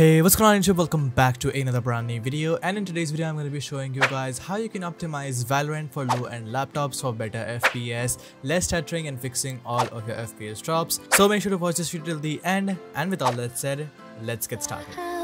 Hey what's going on YouTube welcome back to another brand new video and in today's video I'm going to be showing you guys how you can optimize Valorant for low end laptops for better FPS, less stuttering and fixing all of your FPS drops. So make sure to watch this video till the end and with all that said let's get started.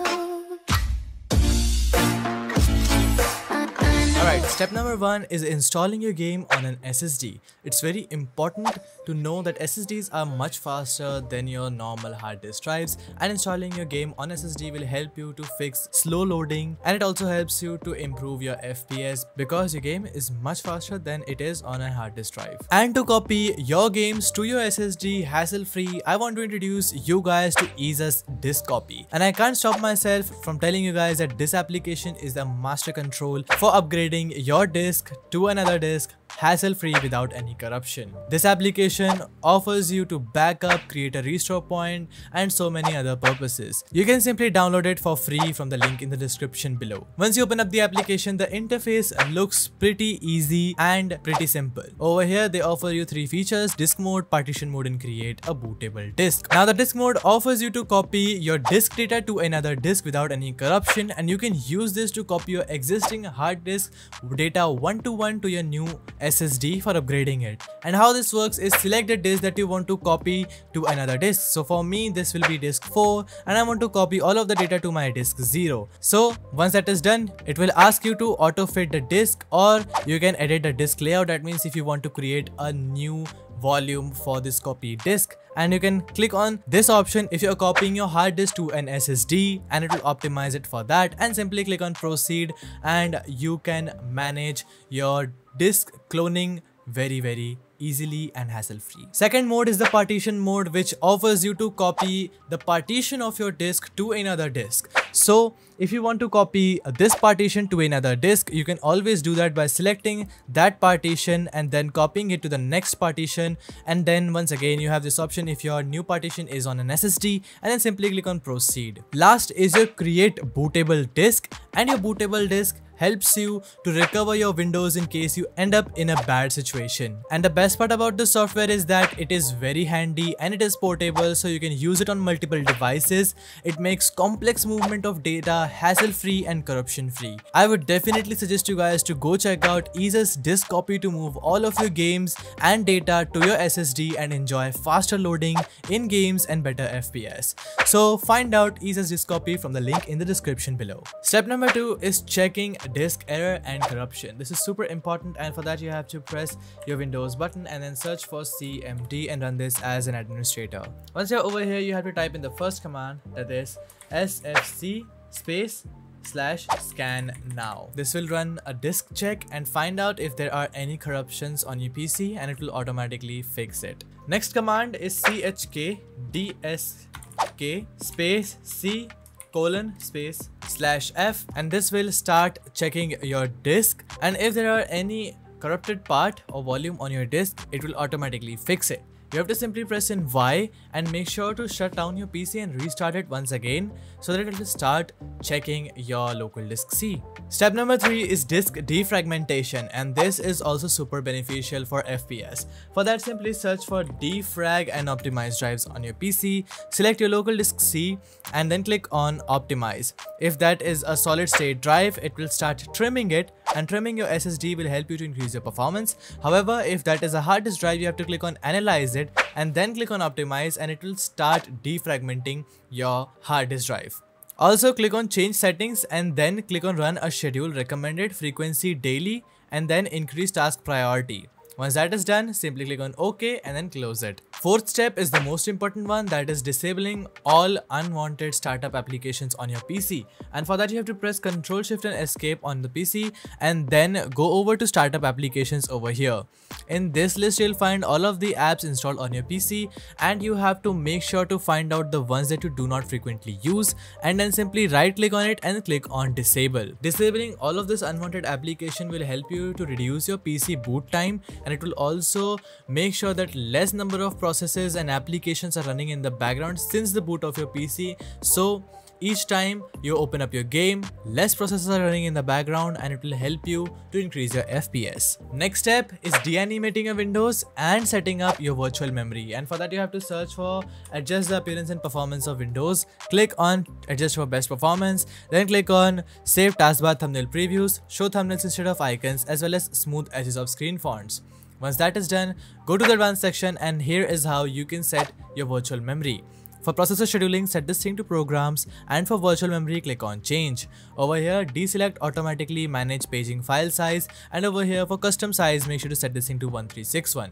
Alright, step number one is installing your game on an SSD. It's very important to know that SSDs are much faster than your normal hard disk drives and installing your game on SSD will help you to fix slow loading and it also helps you to improve your FPS because your game is much faster than it is on a hard disk drive. And to copy your games to your SSD hassle free, I want to introduce you guys to EaseUS Disk Copy. And I can't stop myself from telling you guys that this application is the master control for upgrading your disk to another disk hassle free without any corruption. This application offers you to backup, create a restore point and so many other purposes. You can simply download it for free from the link in the description below. Once you open up the application, the interface looks pretty easy and pretty simple. Over here, they offer you three features, disk mode, partition mode and create a bootable disk. Now the disk mode offers you to copy your disk data to another disk without any corruption and you can use this to copy your existing hard disk data one to one to your new SSD for upgrading it. And how this works is select the disk that you want to copy to another disk. So for me, this will be disk 4 and I want to copy all of the data to my disk 0. So once that is done, it will ask you to auto fit the disk or you can edit the disk layout. That means if you want to create a new volume for this copy disk. And you can click on this option if you're copying your hard disk to an SSD and it will optimize it for that. And simply click on proceed and you can manage your disk cloning very very easily and hassle free. Second mode is the partition mode which offers you to copy the partition of your disk to another disk. So if you want to copy this partition to another disk, you can always do that by selecting that partition and then copying it to the next partition. And then once again, you have this option if your new partition is on an SSD and then simply click on proceed. Last is your create bootable disk and your bootable disk helps you to recover your windows in case you end up in a bad situation. And the best part about this software is that it is very handy and it is portable so you can use it on multiple devices. It makes complex movement of data hassle free and corruption free. I would definitely suggest you guys to go check out EaseUS Disk Copy to move all of your games and data to your SSD and enjoy faster loading in games and better FPS. So find out EaseUS Disk Copy from the link in the description below. Step number 2 is checking disk error and corruption. This is super important and for that you have to press your Windows button and then search for CMD and run this as an administrator. Once you're over here you have to type in the first command that is sfc space slash scan now. This will run a disk check and find out if there are any corruptions on your PC and it will automatically fix it. Next command is chk dsk space c colon space slash f and this will start checking your disk. And if there are any corrupted part or volume on your disk it will automatically fix it you have to simply press in Y and make sure to shut down your PC and restart it once again so that it will start checking your local disk C. Step number 3 is disk defragmentation and this is also super beneficial for FPS. For that simply search for defrag and optimize drives on your PC, select your local disk C and then click on optimize. If that is a solid state drive, it will start trimming it and trimming your SSD will help you to increase your performance. However, if that is a hard disk drive, you have to click on analyze it and then click on optimize and it will start defragmenting your hard disk drive. Also click on change settings and then click on run a schedule recommended frequency daily and then increase task priority. Once that is done, simply click on OK and then close it. Fourth step is the most important one that is disabling all unwanted startup applications on your PC. And for that you have to press Ctrl Shift and Escape on the PC and then go over to startup applications over here. In this list you'll find all of the apps installed on your PC and you have to make sure to find out the ones that you do not frequently use and then simply right click on it and click on disable. Disabling all of this unwanted application will help you to reduce your PC boot time and it will also make sure that less number of processes and applications are running in the background since the boot of your PC so Each time you open up your game, less processes are running in the background and it will help you to increase your FPS. Next step is deanimating your windows and setting up your virtual memory and for that you have to search for adjust the appearance and performance of windows, click on adjust for best performance, then click on save taskbar thumbnail previews, show thumbnails instead of icons as well as smooth edges of screen fonts. Once that is done, go to the advanced section and here is how you can set your virtual memory. For processor scheduling, set this thing to programs and for virtual memory, click on change. Over here, deselect automatically manage paging file size and over here for custom size, make sure to set this thing to 1361.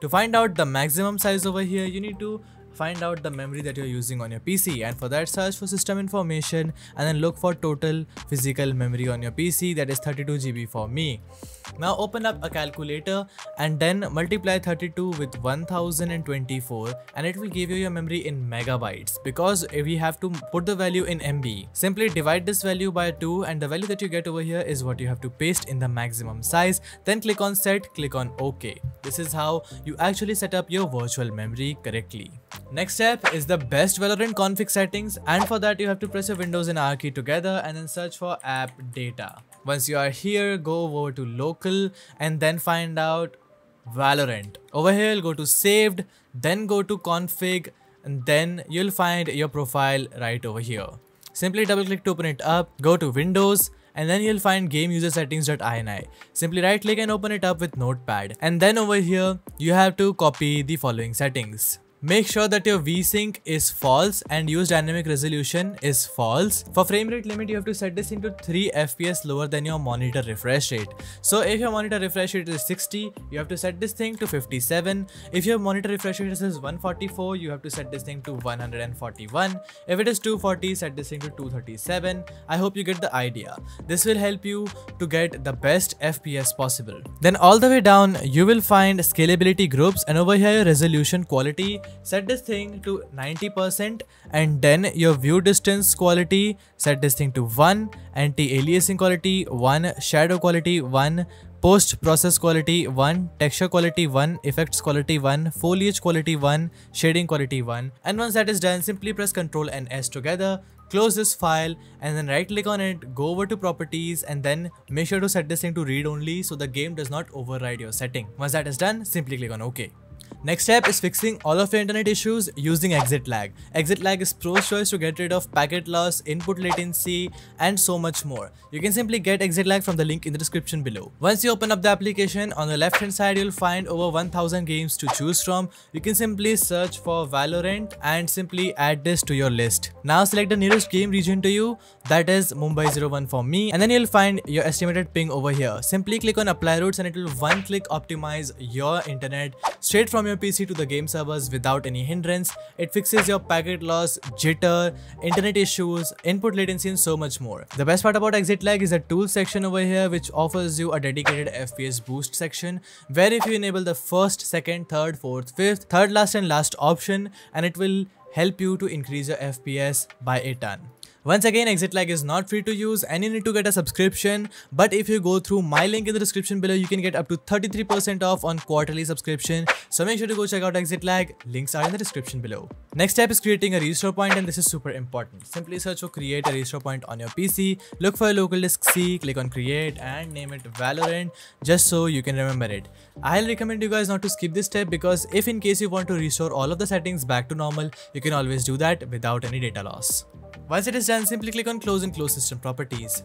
To find out the maximum size over here, you need to find out the memory that you're using on your PC and for that search for system information and then look for total physical memory on your PC that is 32 GB for me. Now open up a calculator and then multiply 32 with 1024 and it will give you your memory in megabytes because we have to put the value in MB. Simply divide this value by 2 and the value that you get over here is what you have to paste in the maximum size. Then click on set, click on OK. This is how you actually set up your virtual memory correctly. Next step is the best Valorant config settings and for that you have to press your Windows and R key together and then search for app data. Once you are here, go over to local and then find out Valorant. Over here, go to saved, then go to config and then you'll find your profile right over here. Simply double click to open it up, go to Windows, and then you'll find game user settings.ini. Simply right click and open it up with notepad. And then over here, you have to copy the following settings. Make sure that your VSync is false and use dynamic resolution is false. For frame rate limit, you have to set this into 3 FPS lower than your monitor refresh rate. So if your monitor refresh rate is 60, you have to set this thing to 57. If your monitor refresh rate is 144, you have to set this thing to 141. If it is 240, set this thing to 237. I hope you get the idea. This will help you to get the best FPS possible. Then all the way down, you will find scalability groups and over here resolution quality set this thing to 90% and then your view distance quality set this thing to 1 anti-aliasing quality 1 shadow quality 1 post process quality 1 texture quality 1 effects quality 1 foliage quality 1 shading quality 1 and once that is done simply press ctrl and s together close this file and then right click on it go over to properties and then make sure to set this thing to read only so the game does not override your setting. Once that is done simply click on ok Next step is fixing all of your internet issues using ExitLag. Exit lag is pro's choice to get rid of packet loss, input latency and so much more. You can simply get ExitLag from the link in the description below. Once you open up the application, on the left hand side you'll find over 1000 games to choose from. You can simply search for Valorant and simply add this to your list. Now select the nearest game region to you that is Mumbai 01 for me and then you'll find your estimated ping over here. Simply click on apply routes and it will one click optimize your internet straight from your PC to the game servers without any hindrance. It fixes your packet loss, jitter, internet issues, input latency and so much more. The best part about ExitLag is the tools section over here which offers you a dedicated FPS boost section where if you enable the first, second, third, fourth, fifth, third last and last option and it will help you to increase your FPS by a ton. Once again, ExitLag is not free to use and you need to get a subscription. But if you go through my link in the description below, you can get up to 33% off on quarterly subscription. So make sure to go check out ExitLag. Links are in the description below. Next step is creating a restore point and this is super important. Simply search for create a restore point on your PC. Look for a local disk C, click on create and name it Valorant just so you can remember it. I'll recommend you guys not to skip this step because if in case you want to restore all of the settings back to normal, you can always do that without any data loss. Once it is done, simply click on close and close system properties.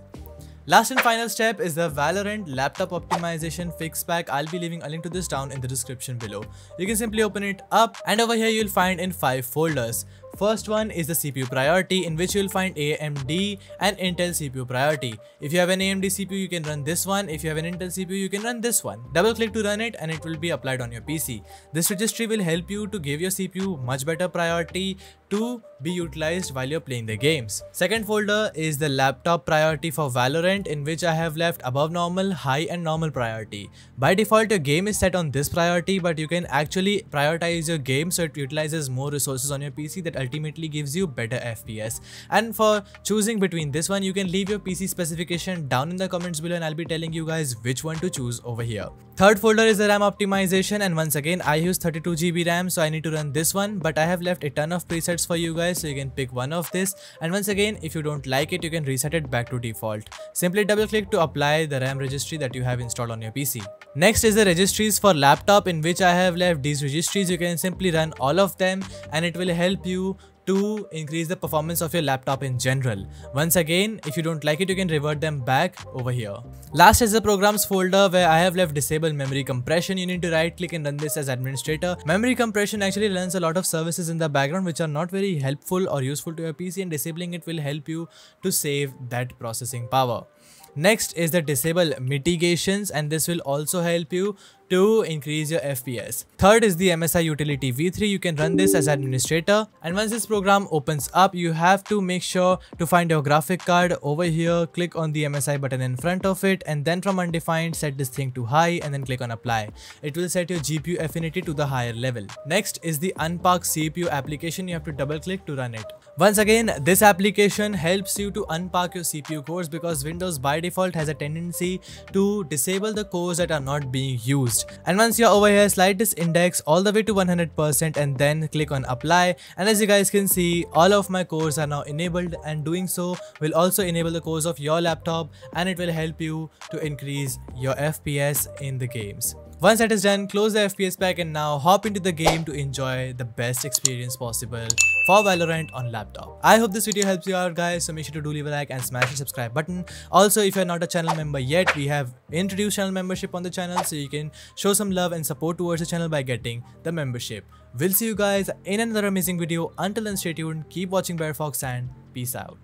Last and final step is the Valorant laptop optimization fix pack. I'll be leaving a link to this down in the description below. You can simply open it up and over here you'll find in 5 folders. First one is the CPU priority in which you'll find AMD and Intel CPU priority. If you have an AMD CPU you can run this one, if you have an Intel CPU you can run this one. Double click to run it and it will be applied on your PC. This registry will help you to give your CPU much better priority to be utilized while you're playing the games. Second folder is the laptop priority for Valorant in which I have left above normal, high and normal priority. By default your game is set on this priority but you can actually prioritize your game so it utilizes more resources on your PC that ultimately gives you better FPS. And for choosing between this one, you can leave your PC specification down in the comments below and I'll be telling you guys which one to choose over here. Third folder is the RAM optimization and once again I use 32GB RAM so I need to run this one but I have left a ton of presets for you guys so you can pick one of this and once again if you don't like it you can reset it back to default. Simply double click to apply the RAM registry that you have installed on your PC. Next is the registries for laptop in which I have left these registries you can simply run all of them and it will help you to increase the performance of your laptop in general. Once again, if you don't like it, you can revert them back over here. Last is the programs folder where I have left disable memory compression. You need to right click and run this as administrator. Memory compression actually runs a lot of services in the background which are not very helpful or useful to your PC and disabling it will help you to save that processing power. Next is the disable mitigations and this will also help you to increase your FPS. Third is the MSI utility v3. You can run this as administrator and once this program opens up, you have to make sure to find your graphic card over here, click on the MSI button in front of it and then from undefined set this thing to high and then click on apply. It will set your GPU affinity to the higher level. Next is the Unpark CPU application. You have to double click to run it. Once again, this application helps you to unpark your CPU cores because Windows by default has a tendency to disable the cores that are not being used. And once you're over here, slide this index all the way to 100% and then click on apply. And as you guys can see, all of my cores are now enabled and doing so will also enable the cores of your laptop and it will help you to increase your FPS in the games. Once that is done, close the FPS pack and now hop into the game to enjoy the best experience possible for Valorant on laptop. I hope this video helps you out guys, so make sure to do leave a like and smash the subscribe button. Also, if you're not a channel member yet, we have introduced channel membership on the channel so you can show some love and support towards the channel by getting the membership. We'll see you guys in another amazing video. Until then, stay tuned, keep watching BareFox and peace out.